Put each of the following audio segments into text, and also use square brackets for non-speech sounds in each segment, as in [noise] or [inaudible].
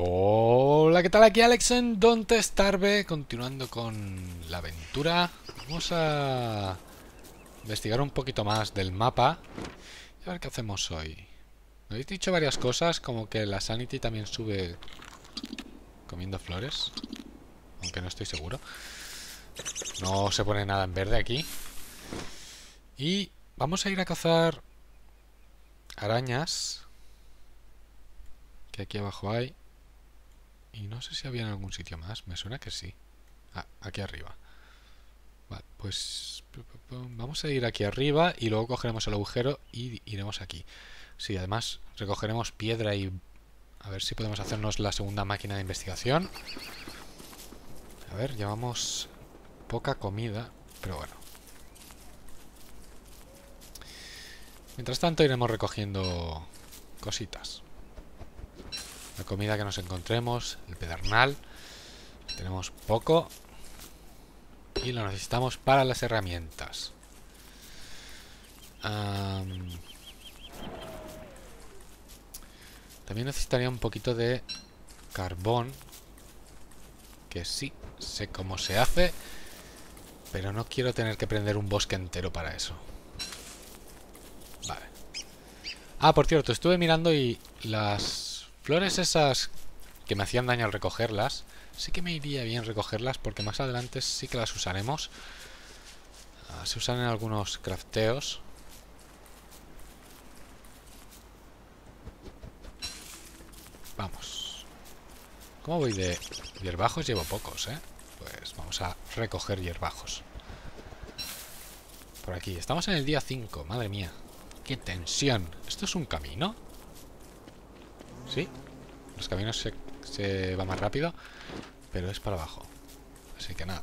Hola, ¿qué tal? Aquí Alex en Don't Starve, continuando con la aventura. Vamos a investigar un poquito más del mapa y a ver qué hacemos hoy. Me habéis dicho varias cosas, como que la Sanity también sube comiendo flores, aunque no estoy seguro. No se pone nada en verde aquí. Y vamos a ir a cazar arañas, que aquí abajo hay. Y no sé si había en algún sitio más. Me suena que sí. Ah, aquí arriba. Vale, pues... Vamos a ir aquí arriba y luego cogeremos el agujero y iremos aquí. Sí, además recogeremos piedra y... A ver si podemos hacernos la segunda máquina de investigación. A ver, llevamos poca comida, pero bueno. Mientras tanto iremos recogiendo cositas. La comida que nos encontremos, el pedernal. Tenemos poco. Y lo necesitamos para las herramientas. también necesitaría un poquito de carbón. Que sí, sé cómo se hace. Pero no quiero tener que prender un bosque entero para eso. Vale. Ah, por cierto, estuve mirando y las flores esas que me hacían daño al recogerlas, sí que me iría bien recogerlas porque más adelante sí que las usaremos. Ah, se usan en algunos crafteos. Vamos. ¿Cómo voy de hierbajos? Llevo pocos, ¿eh? Pues vamos a recoger hierbajos. Por aquí. Estamos en el día 5. Madre mía. ¡Qué tensión! ¿Esto es un camino? ¿Sí? Los caminos se, se va más rápido, pero es para abajo. Así que nada.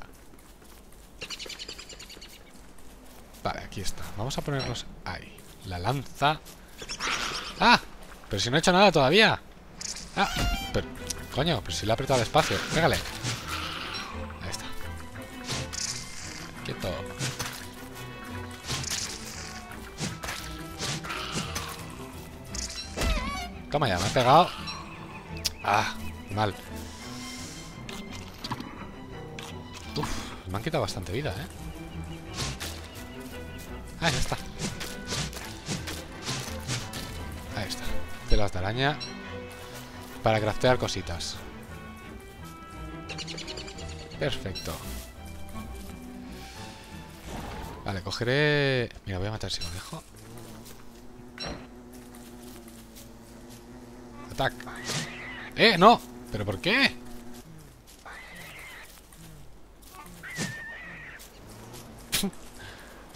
Vale, aquí está. Vamos a ponerlos ahí. La lanza. ¡Ah! Pero si no he hecho nada todavía. ¡Ah! Pero, coño, pero si le he apretado el espacio. Pégale. Ahí está. Quieto. Toma ya, me ha pegado. Ah, mal. Uf, me han quitado bastante vida, ¿eh? Ah, ya está. Ahí está. Telas de araña. Para craftear cositas. Perfecto. Vale, cogeré... Mira, voy a matar si lo dejo. Ataque. ¡Eh, no! ¿Pero por qué?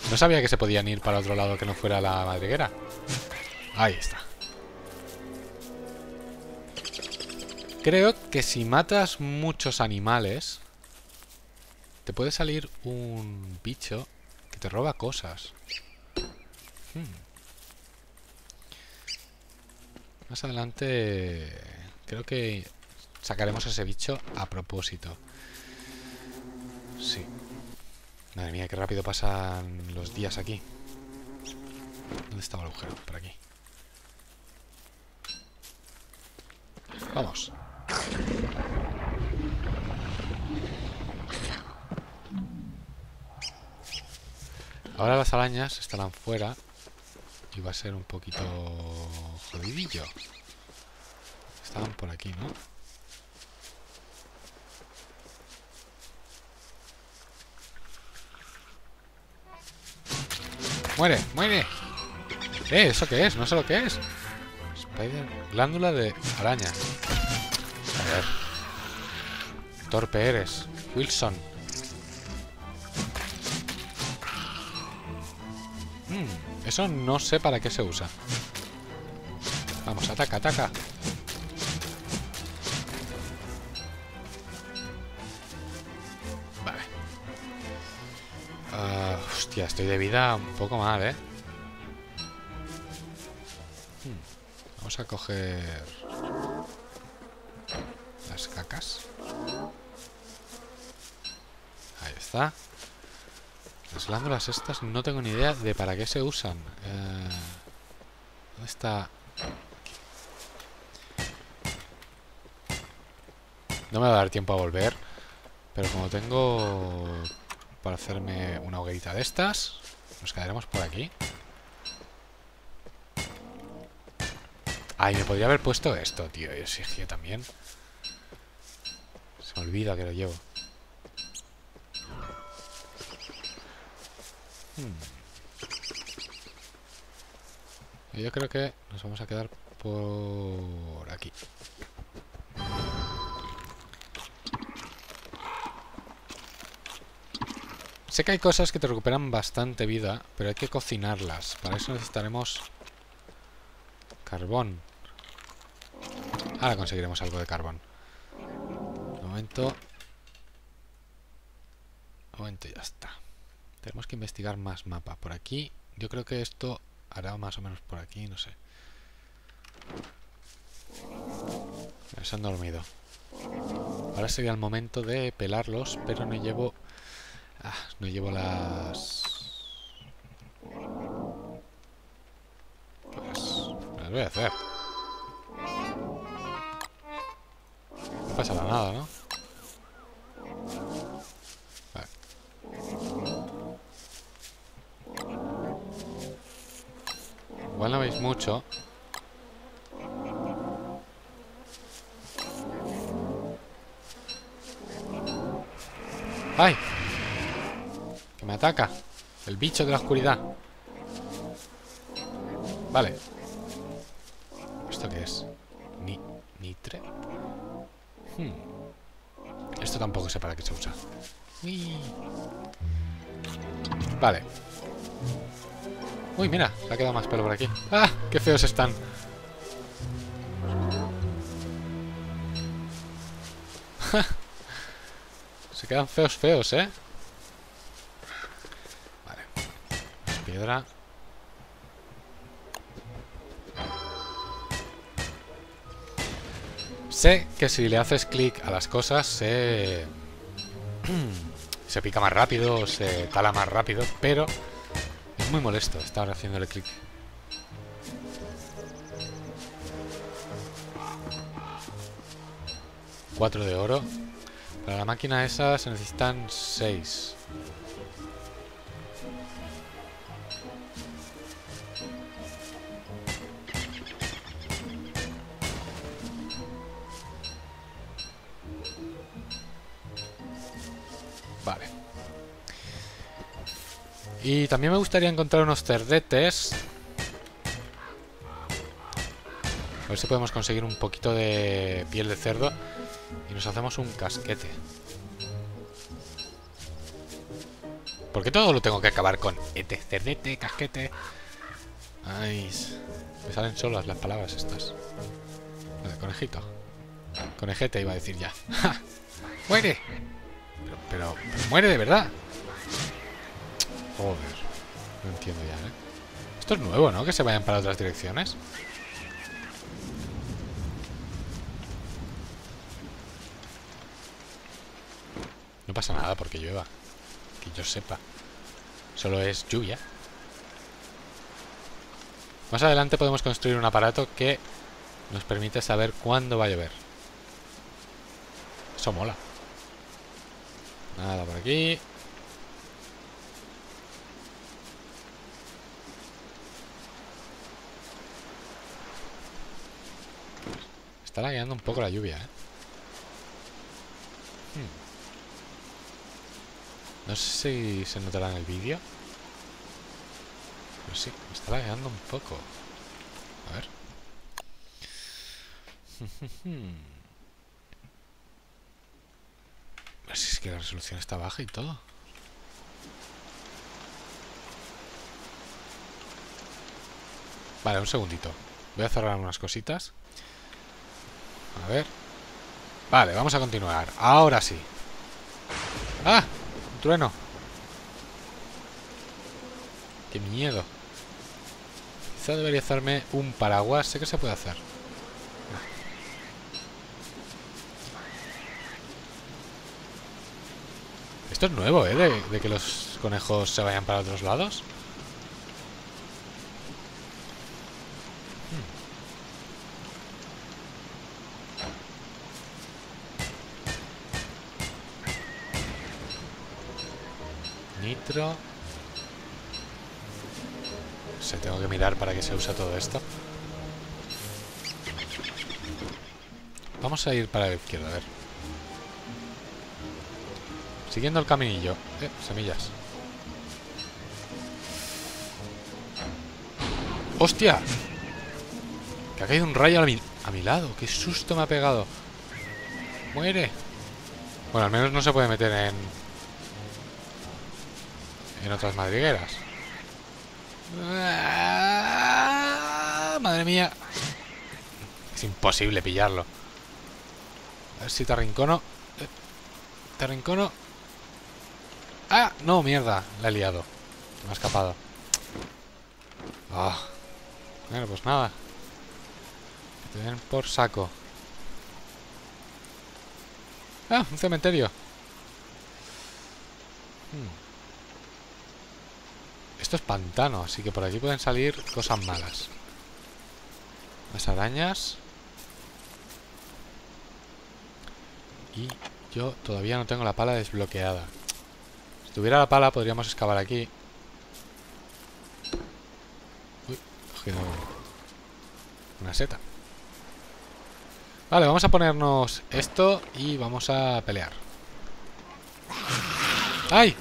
no sabía que se podían ir para otro lado que no fuera la madriguera. Ahí está. Creo que si matas muchos animales, te puede salir un bicho que te roba cosas. Hmm. Más adelante Creo que sacaremos ese bicho a propósito. Sí. Madre mía, qué rápido pasan los días aquí. ¿Dónde estaba el agujero? Por aquí. Vamos. Ahora las arañas estarán fuera y va a ser un poquito Estaban por aquí, ¿no? ¡Muere! ¡Muere! ¿Eh? ¿Eso qué es? No sé lo que es. Spider... Glándula de araña. A ver. Torpe eres. Wilson. Hmm, eso no sé para qué se usa. Vamos, ataca, ataca. Hostia, estoy de vida un poco mal, ¿eh? Hmm, vamos a coger... Las cacas. Ahí está. Las glándulas estas no tengo ni idea de para qué se usan. Eh, ¿Dónde está? No me va a dar tiempo a volver. Pero como tengo para hacerme una hoguerita de estas, nos quedaremos por aquí. Ay, me podría haber puesto esto, tío. Y exigía también. Se me olvida que lo llevo. Hmm. Yo creo que nos vamos a quedar por aquí. Sé que hay cosas que te recuperan bastante vida, pero hay que cocinarlas. Para eso necesitaremos carbón. Ahora conseguiremos algo de carbón. Un momento. Un momento, ya está. Tenemos que investigar más mapa. Por aquí, yo creo que esto hará más o menos por aquí, no sé. Se han dormido. Ahora sería el momento de pelarlos, pero no llevo... Ah, no llevo las... Pues... Las voy a hacer. No pasa nada, ¿no? Igual no veis mucho. ¡Ay! Me ataca. El bicho de la oscuridad. Vale. ¿Esto qué es? Ni ¿Nitre? Hmm. Esto tampoco sé para qué se usa. Vale. Uy, mira, se ha quedado más pelo por aquí. ¡Ah! ¡Qué feos están! [laughs] se quedan feos, feos, ¿eh? Vale. Más piedra. Sé que si le haces clic a las cosas se... [clears throat] se pica más rápido, se tala más rápido, pero muy molesto estar haciéndole clic. Cuatro de oro. Para la máquina esa se necesitan seis. Y también me gustaría encontrar unos cerdetes. A ver si podemos conseguir un poquito de piel de cerdo. Y nos hacemos un casquete. ¿Por qué todo lo tengo que acabar con ete, cerdete, casquete? Ay, me salen solas las palabras estas. Vale, conejito. Conejete iba a decir ya. [laughs] ¡Muere! pero, pero muere de verdad. Joder. No entiendo ya, ¿eh? Esto es nuevo, ¿no? Que se vayan para otras direcciones. No pasa nada porque llueva. Que yo sepa. Solo es lluvia. Más adelante podemos construir un aparato que nos permite saber cuándo va a llover. Eso mola. Nada por aquí. Está lagueando un poco la lluvia, ¿eh? Hmm. No sé si se notará en el vídeo. Pero sí, me está lagueando un poco. A ver. [laughs] A ver si es que la resolución está baja y todo. Vale, un segundito. Voy a cerrar unas cositas. A ver. Vale, vamos a continuar. Ahora sí. ¡Ah! Un trueno. ¡Qué miedo! Quizá debería hacerme un paraguas. Sé que se puede hacer. Esto es nuevo, ¿eh? De, de que los conejos se vayan para otros lados. Se tengo que mirar para que se usa todo esto. Vamos a ir para la izquierda, a ver. Siguiendo el caminillo. Eh, semillas. ¡Hostia! Que ha caído un rayo a a mi lado. ¡Qué susto me ha pegado! ¡Muere! Bueno, al menos no se puede meter en... En otras madrigueras. ¡Ah! ¡Madre mía! Es imposible pillarlo. A ver si te arrincono. Te arrincono. ¡Ah! No, mierda. La he liado. Me ha escapado. Ah. Bueno, pues nada. Que te den por saco. Ah, un cementerio. Hmm. Esto es pantano, así que por aquí pueden salir cosas malas. Las arañas. Y yo todavía no tengo la pala desbloqueada. Si tuviera la pala podríamos excavar aquí. Uy, una seta. Vale, vamos a ponernos esto y vamos a pelear. ¡Ay!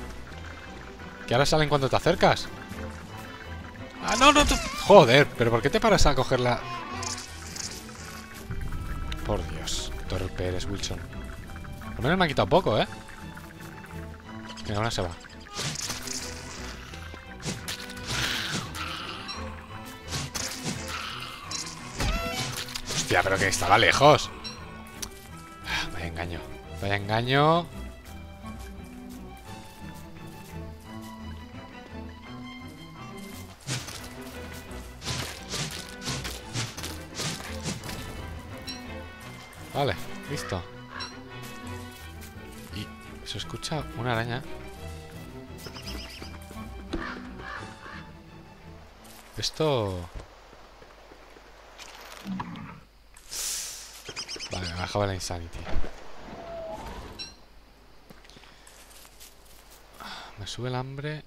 Que ahora salen cuando te acercas. ¡Ah, no, no! Joder, pero ¿por qué te paras a cogerla? Por Dios, qué torpe eres, Wilson. Al menos me ha quitado poco, ¿eh? Mira, ahora se va. Hostia, pero que estaba lejos. Ah, vaya engaño. Vaya engaño. Una araña. Esto... Vale, bajaba la Insanity. Me sube el hambre.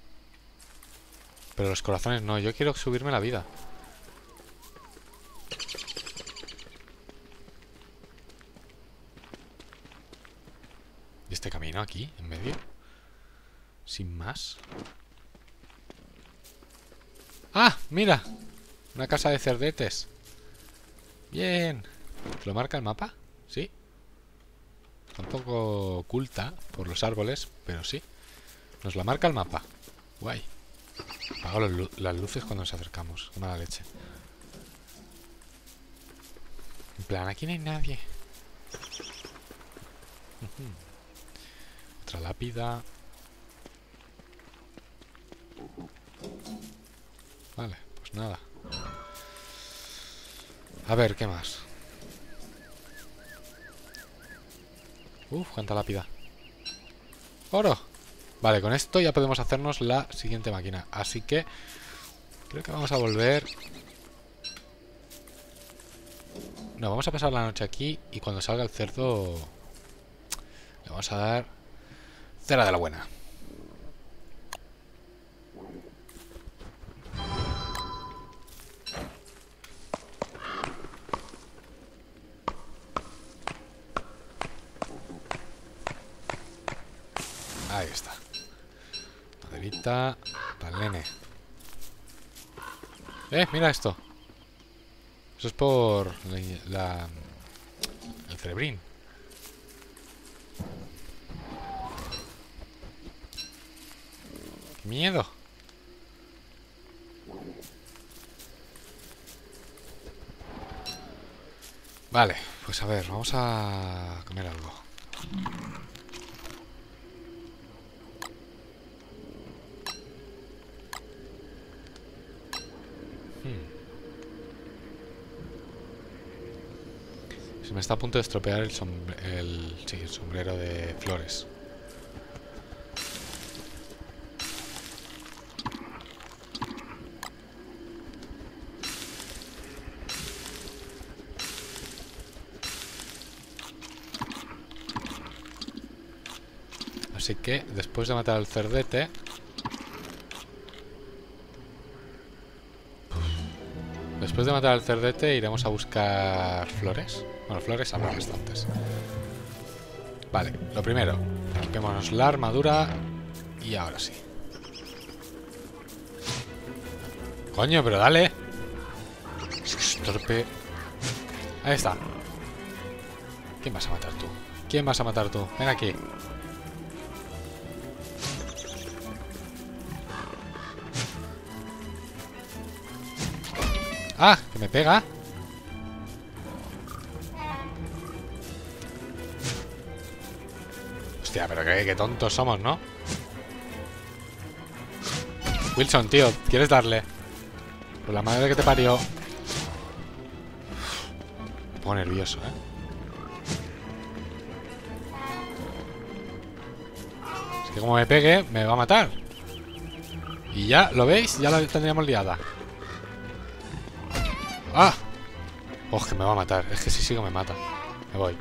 Pero los corazones no, yo quiero subirme la vida. ¿Y este camino aquí, en medio? Sin más. ¡Ah! ¡Mira! Una casa de cerdetes. Bien. ¿Lo marca el mapa? Sí. Está un poco oculta por los árboles, pero sí. Nos la marca el mapa. Guay. Apago las lu- las luces cuando nos acercamos. Mala leche. En plan, aquí no hay nadie. Otra lápida. Vale, pues nada. A ver, ¿qué más? Uf, cuánta lápida. ¡Oro! Vale, con esto ya podemos hacernos la siguiente máquina. Así que creo que vamos a volver... No, vamos a pasar la noche aquí y cuando salga el cerdo le vamos a dar cera de la buena. Ahí está. Maderita para el nene. Eh, mira esto. Eso es por la, la- el cerebrín. Miedo! Vale, pues a ver, vamos a comer algo. Se me está a punto de estropear el, sombre- el, sí, el sombrero de flores. Así que, después de matar al cerdete... Después de matar al cerdete iremos a buscar flores. Bueno, flores habrá bastantes. Vale, lo primero. Equipémonos la armadura. Y ahora sí. Coño, pero dale. Torpe. Ahí está. ¿Quién vas a matar tú? ¿Quién vas a matar tú? Ven aquí. ¡Ah! ¡Que me pega! Hostia, pero qué, tontos somos, ¿no? Wilson, tío, ¿quieres darle? Por la madre que te parió. Me pongo nervioso, ¿eh? Es que como me pegue, me va a matar. Y ya, ¿lo veis? Ya la tendríamos liada. ¡Ah! Oh, que me va a matar. Es que si sigo me mata. Me voy.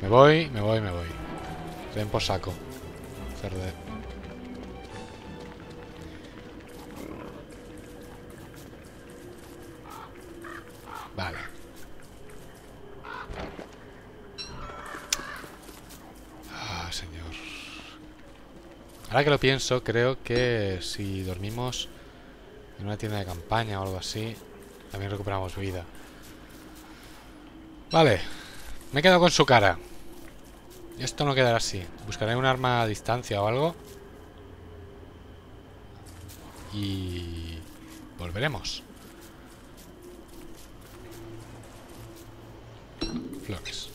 Me voy, me voy, me voy. Ven por saco. Cerde. Vale. Ah, señor. Ahora que lo pienso, creo que si dormimos en una tienda de campaña o algo así, también recuperamos vida. Vale. Me he quedado con su cara. Esto no quedará así. Buscaré un arma a distancia o algo. Y... Volveremos. Flores.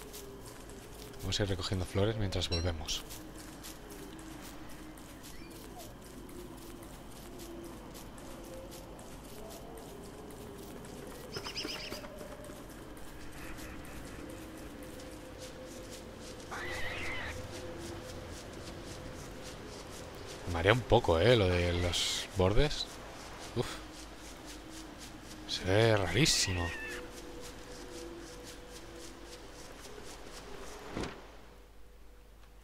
Vamos a ir recogiendo flores mientras volvemos. Marea un poco, ¿eh? Lo de los bordes. Uf. Se ve rarísimo.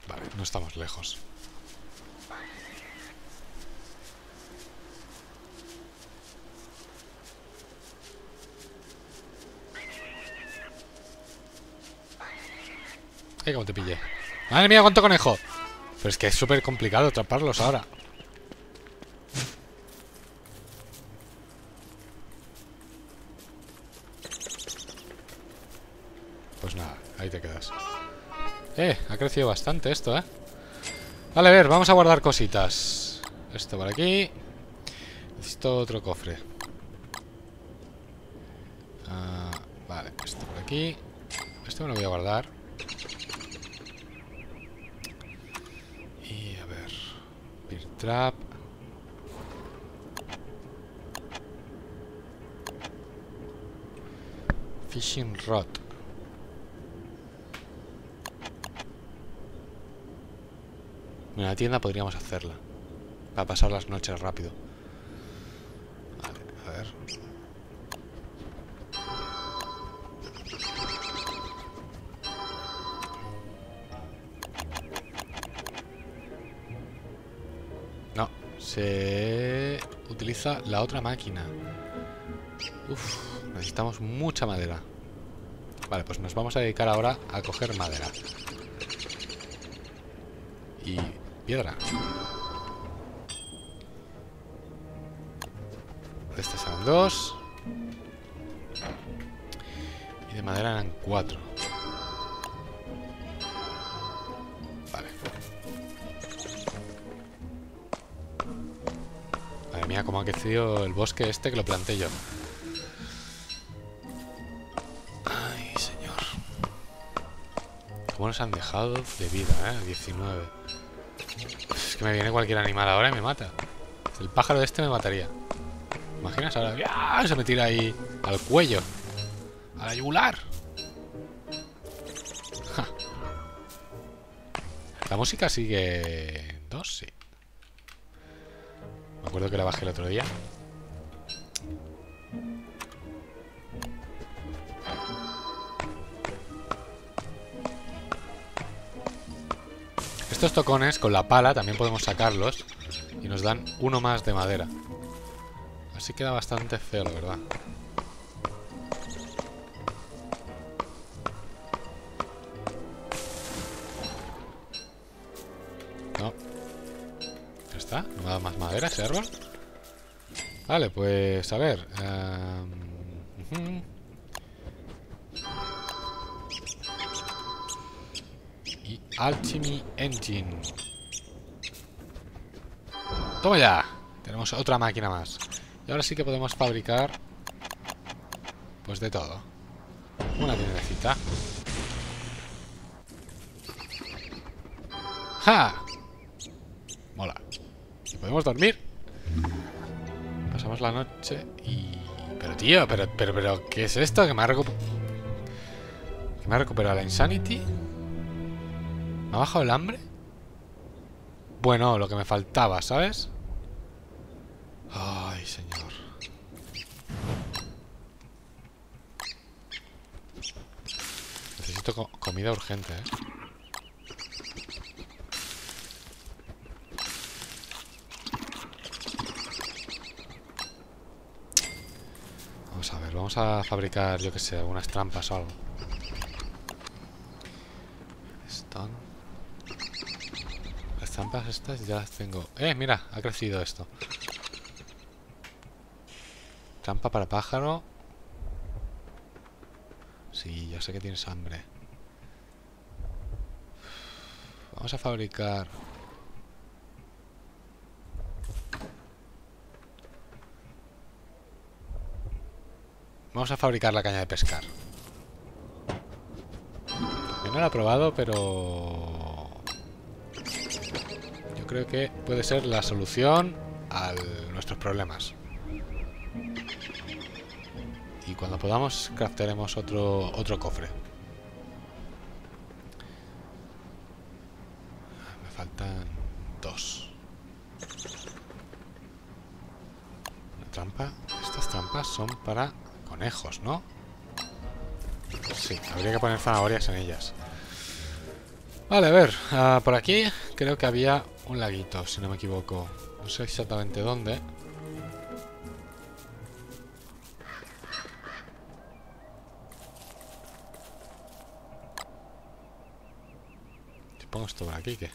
Vale, no estamos lejos. Ay, cómo te pillé. ¡Madre mía, cuánto conejo! Pero es que es súper complicado atraparlos ahora. Pues nada, ahí te quedas. Eh, ha crecido bastante esto, ¿eh? Vale, a ver, vamos a guardar cositas. Esto por aquí. Necesito otro cofre. Ah, vale, esto por aquí. Esto me lo voy a guardar. Trap. Fishing rod. En la tienda podríamos hacerla. Para pasar las noches rápido. Utiliza la otra máquina. Necesitamos mucha madera. Vale, pues nos vamos a dedicar ahora a coger madera. Y piedra. Estas eran dos. Y de madera eran cuatro. Mía, cómo ha crecido el bosque este que lo planté yo. Ay, señor. ¿Cómo nos han dejado de vida, eh? 19. Es que me viene cualquier animal ahora y me mata. El pájaro este me mataría. imaginas ahora? ¡Ya! Se me tira ahí al cuello. A la yugular. La música sigue... Dos, sí. Acuerdo que la bajé el otro día. Estos tocones con la pala también podemos sacarlos y nos dan uno más de madera. Así queda bastante feo, la verdad. No me más madera ese árbol. Vale, pues a ver. ujú. Y Alchemy Engine. ¡Toma ya! Tenemos otra máquina más. Y ahora sí que podemos fabricar... Pues de todo. Una tiendecita. ¡Ja! Mola. ¿Y podemos dormir? Pasamos la noche y... Pero tío, pero, pero, pero, ¿qué es esto? ¿Que me ha recuperado... ¿Que me ha recuperado la Insanity? ¿Me ha bajado el hambre? Bueno, lo que me faltaba, ¿sabes? Ay, señor. Necesito co- comida urgente, ¿eh? Vamos a fabricar, yo que sé, algunas trampas o algo. Stone. Las trampas estas ya las tengo. ¡Eh, mira! Ha crecido esto. Trampa para pájaro. Sí, ya sé que tienes hambre. Vamos a fabricar... Vamos a fabricar la caña de pescar. Yo no la he probado, pero... Yo creo que puede ser la solución a nuestros problemas. Y cuando podamos, craftaremos otro, otro cofre. Me faltan dos. Una trampa. Estas trampas son para conejos, ¿no? Sí, habría que poner zanahorias en ellas. Vale, a ver. ah, por aquí creo que había un laguito, si no me equivoco. No sé exactamente dónde. Si pongo esto por aquí, ¿qué?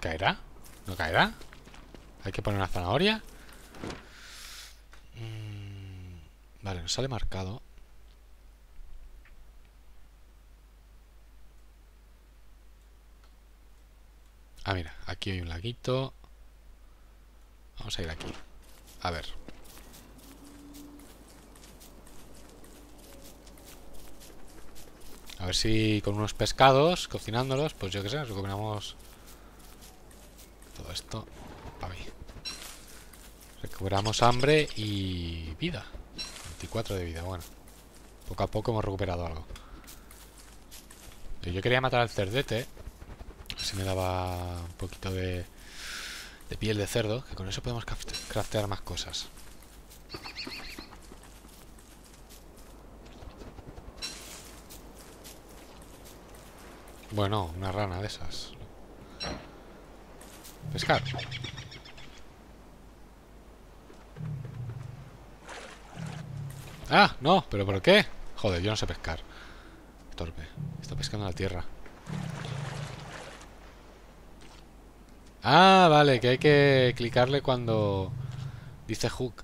¿Caerá? ¿No caerá? ¿Hay que poner una zanahoria? Mm, nos sale marcado. Ah, mira, aquí hay un laguito. Vamos a ir aquí. A ver. A ver si con unos pescados, cocinándolos, pues yo qué sé, recuperamos todo esto para mí. Recuperamos hambre y vida. 24 de vida, bueno. Poco a poco hemos recuperado algo. Yo quería matar al cerdete. Así me daba un poquito de, de piel de cerdo. Que con eso podemos craft- craftear más cosas. Bueno, una rana de esas. Pescar. Ah, no, pero ¿por qué? Joder, yo no sé pescar. Torpe. Está pescando la tierra. Ah, vale, que hay que clicarle cuando dice hook.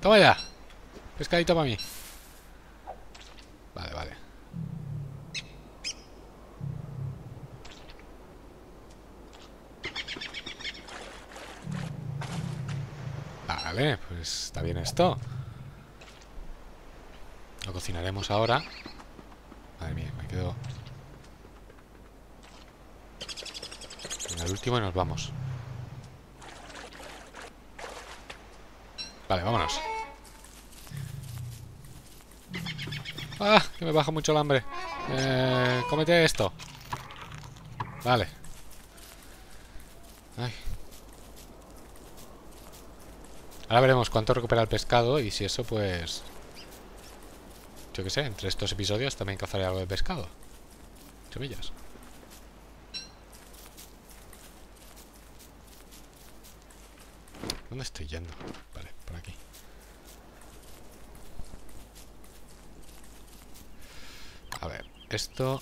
Toma ya. Pescadito para mí. Pues está bien esto. Lo cocinaremos ahora. Madre mía, me quedo... En el último y nos vamos. Vale, vámonos. ¡Ah! Que me baja mucho el hambre. Eh, cómete esto. Vale. Ahora veremos cuánto recupera el pescado y si eso, pues... Yo qué sé, entre estos episodios también cazaré algo de pescado. Semillas. ¿Dónde estoy yendo? Vale, por aquí. A ver, esto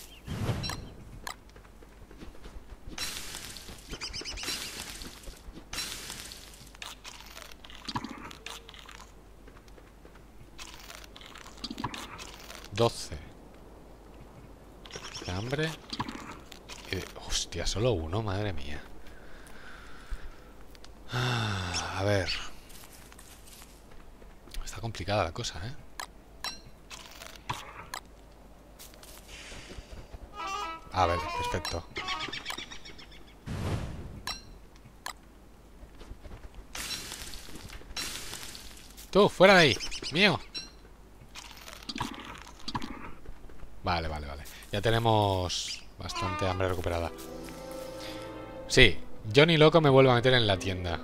solo uno, madre mía. Ah, a ver. Está complicada la cosa, ¿eh? A ver, perfecto. Tú, fuera de ahí. Mío. Vale, vale, vale. Ya tenemos bastante hambre recuperada. Sí, yo ni loco me vuelvo a meter en la tienda.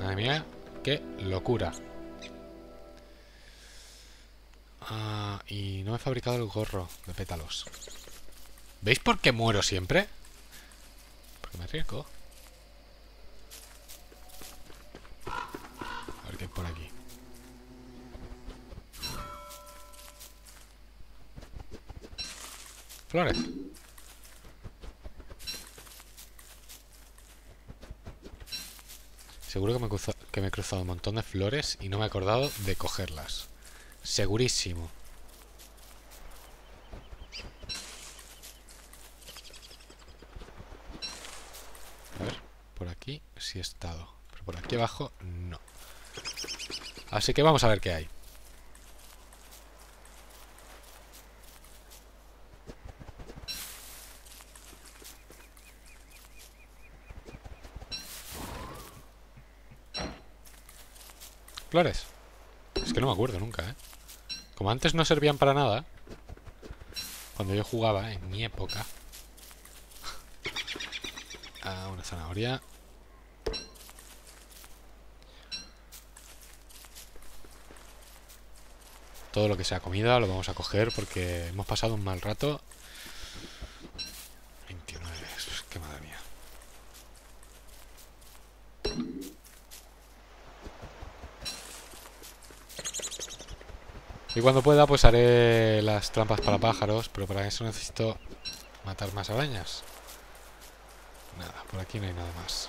Madre mía, qué locura. Ah, y no he fabricado el gorro de pétalos. ¿Veis por qué muero siempre? Porque me arriesgo. A ver qué hay por aquí. Flores. Seguro que me, he cruzado un montón de flores y no me he acordado de cogerlas. Segurísimo. A ver, por aquí sí he estado. Pero por aquí abajo no. Así que vamos a ver qué hay. Es que no me acuerdo nunca, ¿eh? Como antes no servían para nada, cuando yo jugaba, en mi época. ah, una zanahoria. Todo lo que sea comida lo vamos a coger porque hemos pasado un mal rato. 29, es que madre mía. Y cuando pueda, pues haré las trampas para pájaros, pero para eso necesito matar más arañas. Nada, por aquí no hay nada más.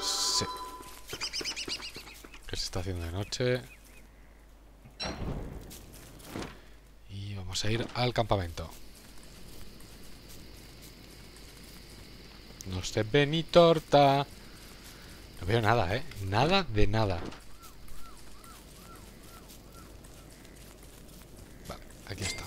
Sí. Que se está haciendo de noche. Y vamos a ir al campamento. No se ve ni torta. No veo nada, ¿eh? Nada de nada. Vale, aquí estamos.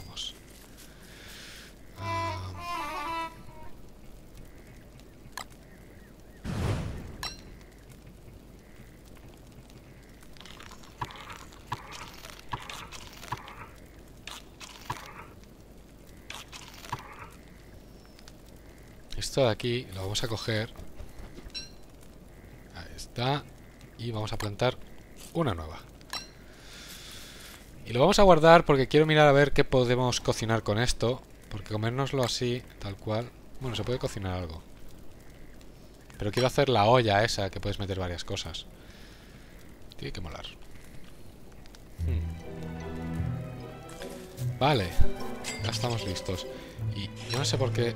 Esto de aquí lo vamos a coger. Ahí está. Y vamos a plantar una nueva. Y lo vamos a guardar porque quiero mirar a ver qué podemos cocinar con esto. Porque comérnoslo así, tal cual... Bueno, se puede cocinar algo. Pero quiero hacer la olla esa que puedes meter varias cosas. Tiene que molar. Hmm. Vale. Ya estamos listos. Y no sé por qué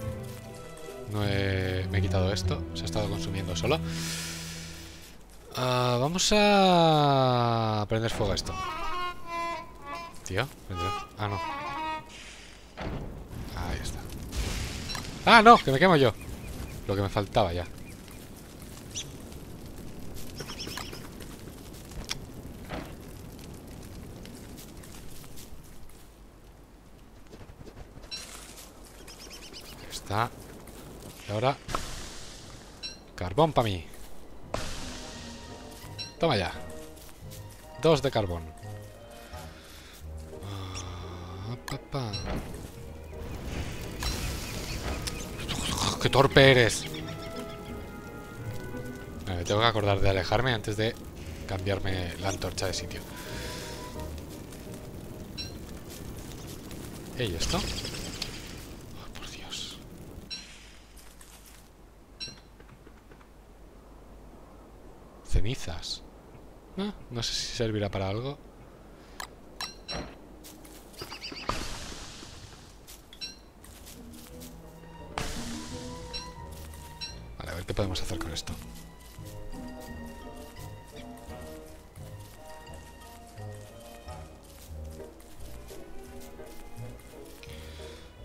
no he, me he quitado esto. Se ha estado consumiendo solo. Ah, vamos a prender fuego a esto. Tío. Ah, no. Ahí está. Ah, no, que me quemo yo. Lo que me faltaba ya. Está. Y ahora... Carbón para mí. Toma ya. Dos de carbón. Ah. ¡Qué torpe eres! Vale, tengo que acordar de alejarme antes de cambiarme la antorcha de sitio. ¿Y esto? Oh, por Dios. Ah, no sé si servirá para algo. A ver qué podemos hacer con esto.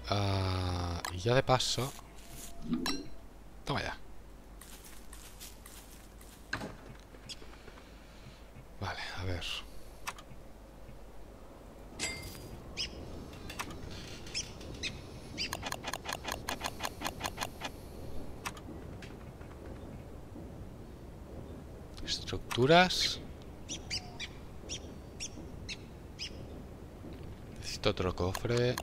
Ah, y ya de paso... Toma ya. Vale, a ver. Estructuras. Necesito otro cofre.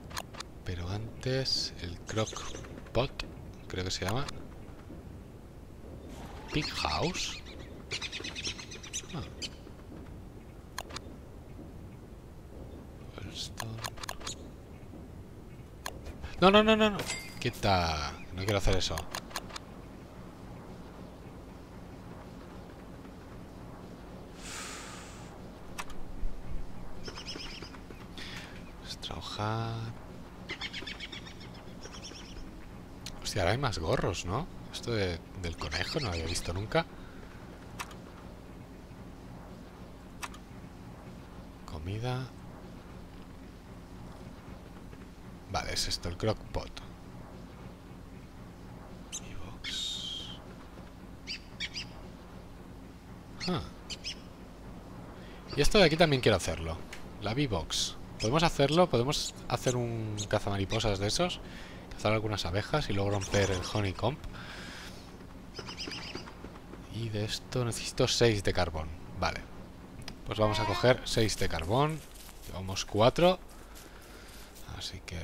Pero antes, el crockpot, creo que se llama. Pig House. Ah. No, no, no, no, no. Quita. No quiero hacer eso. Hostia, ahora hay más gorros, ¿no? Esto de, del conejo no lo había visto nunca. Comida. Vale, es esto, el crockpot. box Ah. Y esto de aquí también quiero hacerlo. La V-Box. Podemos hacerlo, podemos hacer un cazamariposas de esos. Cazar algunas abejas y luego romper el honeycomb. Y de esto necesito 6 de carbón. Vale. Pues vamos a coger 6 de carbón. Llevamos 4. Así que...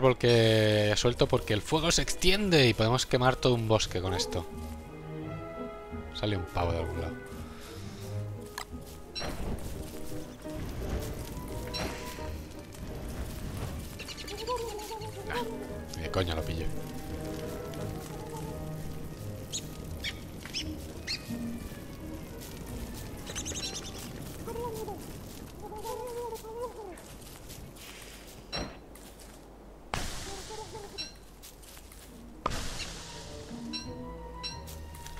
árbol que suelto porque el fuego se extiende y podemos quemar todo un bosque con esto. Sale un pavo de algún lado. De coña lo pillé.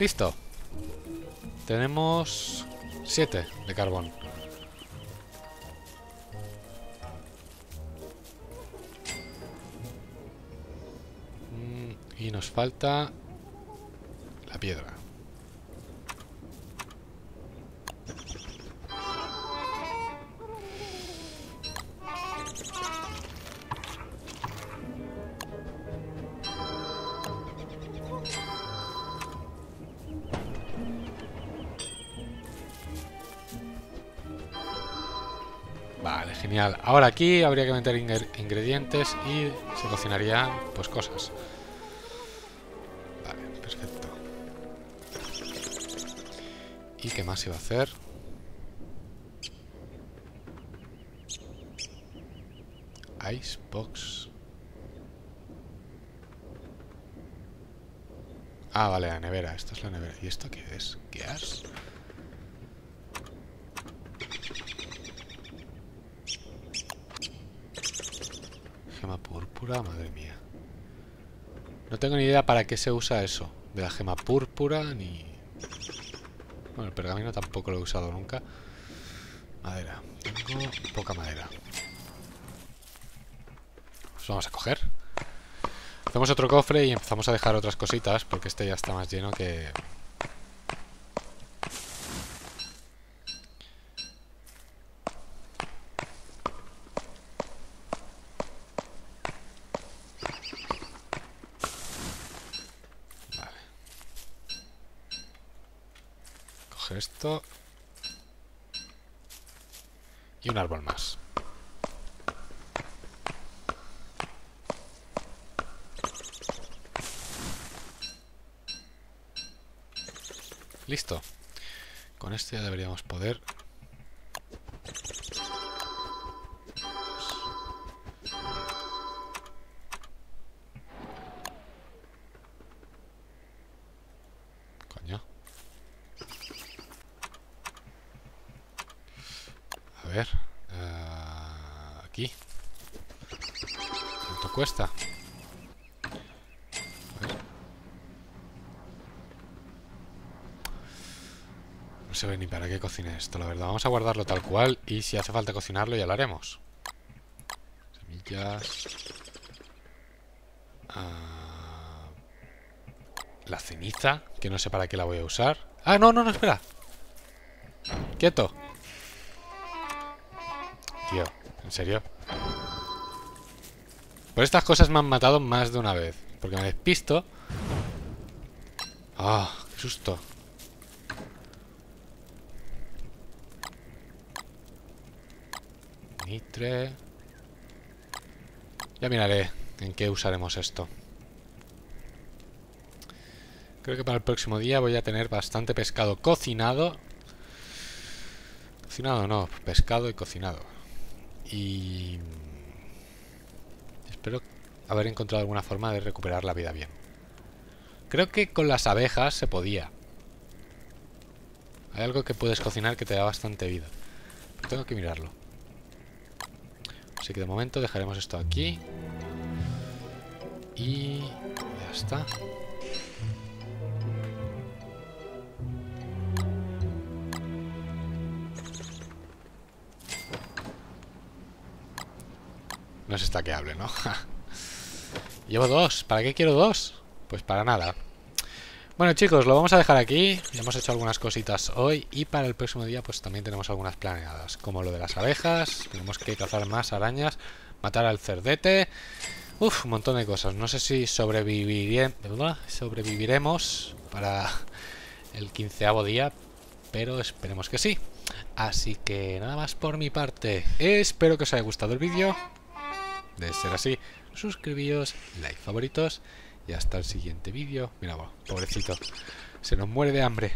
Listo. Tenemos 7 de carbón. Mm, y nos falta la piedra. Ahora aquí habría que meter ingredientes y se cocinarían pues cosas. Vale, perfecto. ¿Y qué más iba a hacer? Icebox. Ah, vale, la nevera. Esta es la nevera. ¿Y esto qué es? ¿Gas? Gema púrpura, madre mía. No tengo ni idea para qué se usa eso. De la gema púrpura, ni... Bueno, el pergamino tampoco lo he usado nunca. Madera. Tengo poca madera. Pues vamos a coger. Hacemos otro cofre y empezamos a dejar otras cositas porque este ya está más lleno que... coger Y un árbol más. Listo. Con esto ya deberíamos poder... ver. eh, aquí. ¿Cuánto cuesta? A ver. No ve ni para qué cocine esto, la verdad. Vamos a guardarlo tal cual y si hace falta cocinarlo ya lo haremos. Semillas. Ah, la ceniza, que no sé para qué la voy a usar. Ah, no, no, no, espera. Quieto. ¿En serio? Por estas cosas me han matado más de una vez. Porque me despisto. Ah, qué susto. Nitre. Ya miraré en qué usaremos esto. Creo que para el próximo día voy a tener bastante pescado cocinado. Cocinado no, pescado y cocinado. Y... Espero haber encontrado alguna forma de recuperar la vida bien. Creo que con las abejas se podía. Hay algo que puedes cocinar que te da bastante vida. Pero tengo que mirarlo. Así que de momento dejaremos esto aquí. Y ya está. No es esta que hable, ¿no? [laughs] Llevo dos. ¿Para qué quiero dos? Pues para nada. Bueno chicos, lo vamos a dejar aquí. Hemos hecho algunas cositas hoy y para el próximo día pues también tenemos algunas planeadas. Como lo de las abejas, tenemos que cazar más arañas, matar al cerdete. Uf, un montón de cosas. No sé si sobreviviré, sobreviviremos para el quinceavo día, pero esperemos que sí. Así que nada más por mi parte. Espero que os haya gustado el vídeo de ser así, suscribíos, like, favoritos y hasta el siguiente vídeo. Mira, pobrecito, se nos muere de hambre.